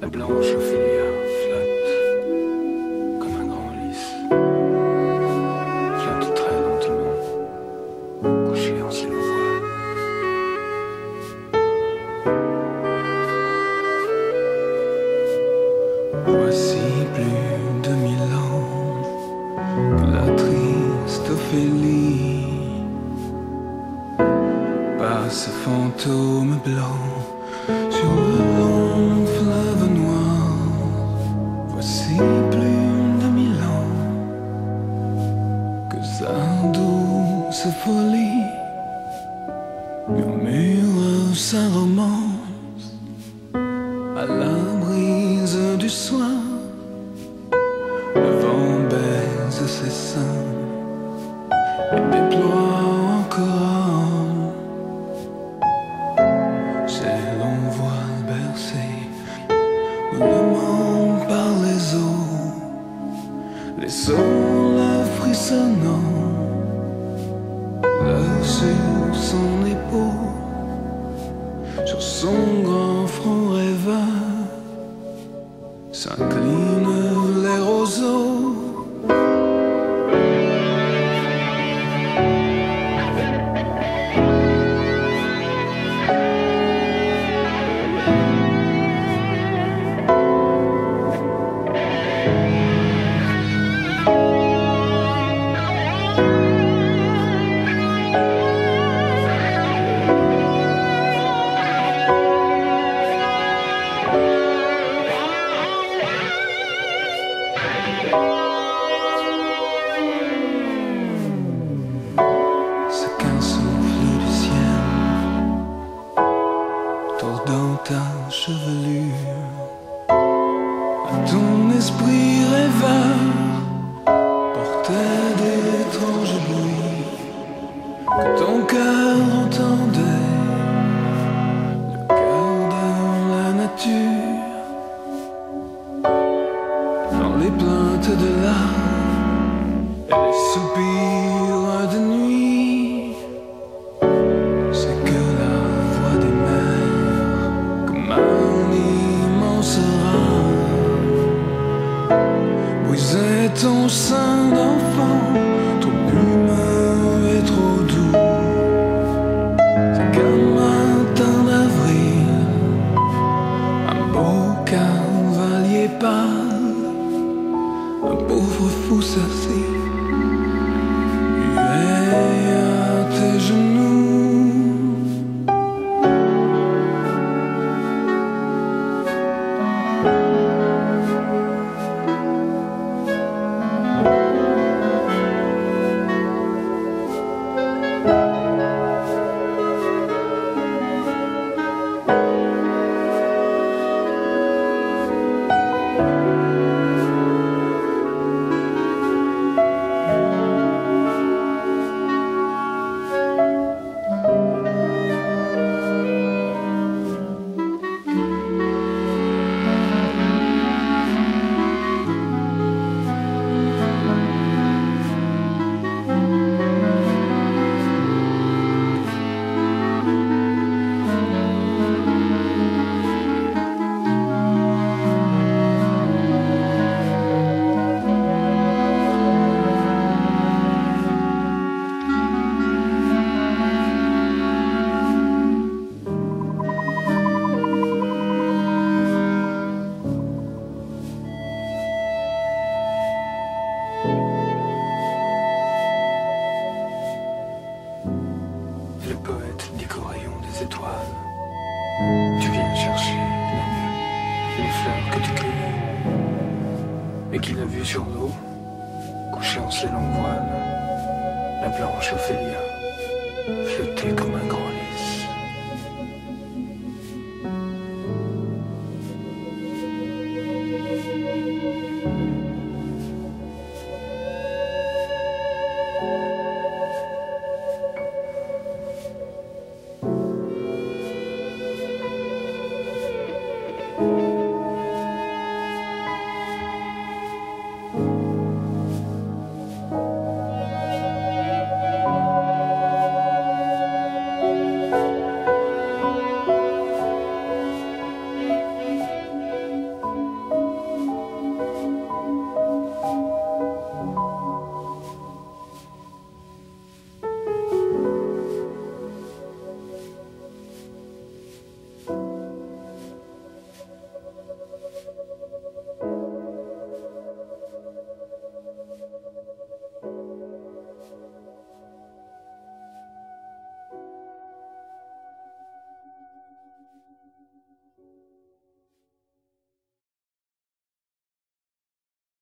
La blanche Ophélia flotte comme un grand lys. Flotte très lentement, couché en ciel. Voici plus de mille ans que la triste Ophélie passe fantôme blanc sur le sa douce folie murmure sa romance à la brise du soir. Le vent baise ses seins. Et déploie encore c'est l'envoi bercé. Monde par les eaux, les eaux frissonnant, l'heure sur son épaule, sur son que ton cœur entendait d'enfant, trop humain et trop doux. C'est qu'un matin d'avril, un beau cavalier pâle, un pauvre fou s'assit, poète dit qu'au rayon des étoiles, tu viens chercher la nuit, les fleurs que tu cueillis, et qu'il a vu sur l'eau, couchée en ses longs voiles, la blanche Ophélia, flotter comme un grand